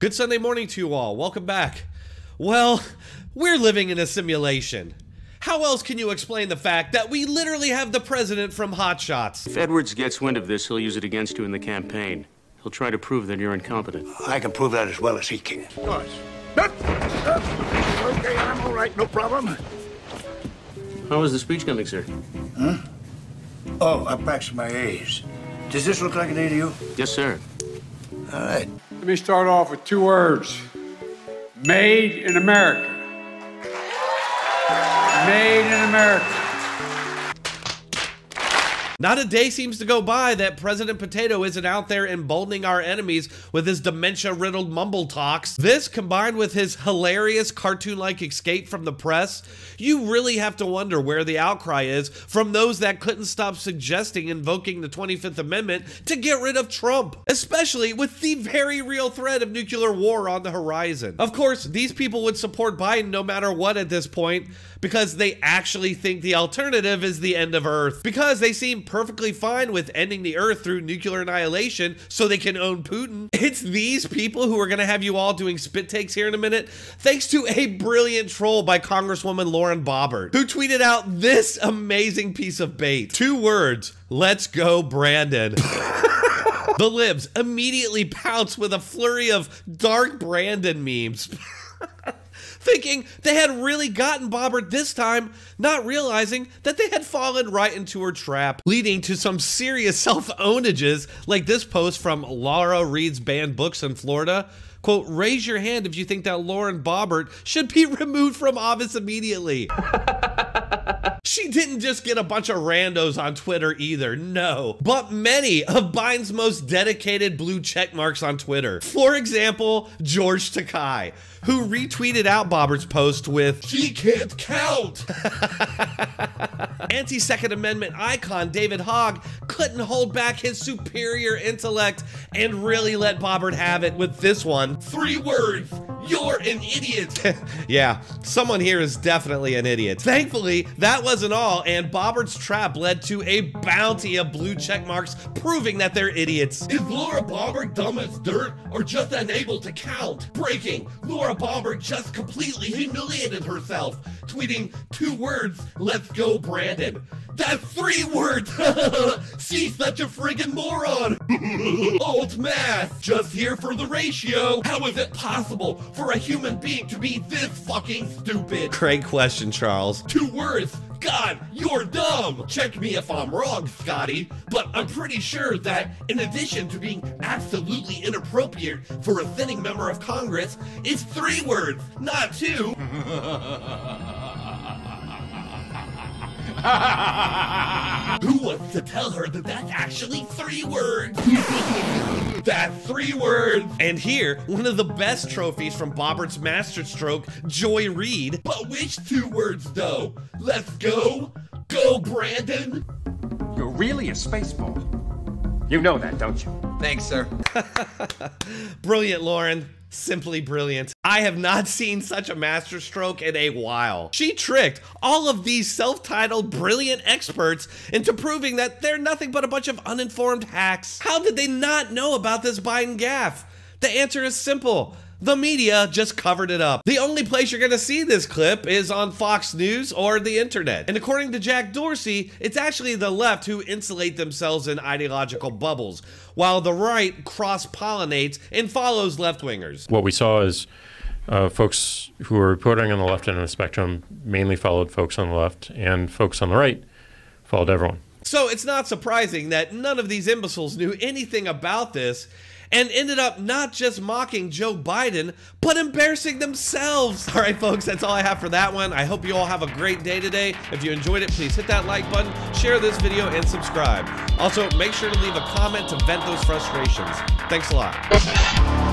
Good Sunday morning to you all. Welcome back. Well, we're living in a simulation. How else can you explain the fact that we literally have the president from Hot Shots? If Edwards gets wind of this, he'll use it against you in the campaign. He'll try to prove that you're incompetent. I can prove that as well as he can. Of course. Okay, I'm all right, no problem. How was the speech coming, sir? Oh, I practiced my A's. Does this look like an A to you? Yes, sir. All right. Let me start off with two words Made in America. Made in America. Not a day seems to go by that President Potato isn't out there emboldening our enemies with his dementia riddled mumble talks. This, combined with his hilarious cartoon like escape from the press, you really have to wonder where the outcry is from those that couldn't stop suggesting invoking the 25th Amendment to get rid of Trump, especially with the very real threat of nuclear war on the horizon. Of course, these people would support Biden no matter what at this point because they actually think the alternative is the end of Earth. Because they seem perfectly fine with ending the Earth through nuclear annihilation so they can own Putin. It's these people who are going to have you all doing spit takes here in a minute, thanks to a brilliant troll by Congresswoman Lauren Boebert, who tweeted out this amazing piece of bait. Two words, let's go Brandon. the libs immediately pounce with a flurry of dark Brandon memes. thinking they had really gotten Boebert this time, not realizing that they had fallen right into her trap, leading to some serious self-ownages like this post from Laura Reed's banned books in Florida. Quote, raise your hand if you think that Lauren Boebert should be removed from office immediately. Didn't just get a bunch of randos on Twitter either, no, but many of Biden's most dedicated blue check marks on Twitter. For example, George Takei, who retweeted out Boebert's post with, She can't count! Anti Second Amendment icon David Hogg couldn't hold back his superior intellect and really let Boebert have it with this one. Three words You're an idiot! yeah, someone here is definitely an idiot. Thankfully, that wasn't all, and Boebert's trap led to a bounty of blue check marks proving that they're idiots. Is Laura Boebert dumb as dirt or just unable to count? Breaking Laura Boebert just completely humiliated herself, tweeting two words, let's go, Brandon. That's three words! She's such a friggin' moron! Alt math! Just here for the ratio! How is it possible for a human being to be this fucking stupid? Great question, Charles. Two words! God, you're dumb! Check me if I'm wrong, Scotty, but I'm pretty sure that in addition to being absolutely inappropriate for a sitting member of Congress, it's three words, not two. Who wants to tell her that that's actually three words? that's three words. And here, one of the best trophies from Boebert's masterstroke, Joy Reid. But which two words, though? Let's go. Go, Brandon. You're really a spaceball. You know that, don't you? Thanks, sir. Brilliant, Lauren. Simply brilliant. I have not seen such a masterstroke in a while. She tricked all of these self-titled brilliant experts into proving that they're nothing but a bunch of uninformed hacks. How did they not know about this Biden gaffe? The answer is simple. The media just covered it up. The only place you're gonna see this clip is on Fox News or the internet. And according to Jack Dorsey, it's actually the left who insulate themselves in ideological bubbles, while the right cross-pollinates and follows left-wingers. What we saw is uh, folks who were reporting on the left end of the spectrum mainly followed folks on the left, and folks on the right followed everyone. So it's not surprising that none of these imbeciles knew anything about this and ended up not just mocking Joe Biden, but embarrassing themselves. All right, folks, that's all I have for that one. I hope you all have a great day today. If you enjoyed it, please hit that like button, share this video, and subscribe. Also, make sure to leave a comment to vent those frustrations. Thanks a lot.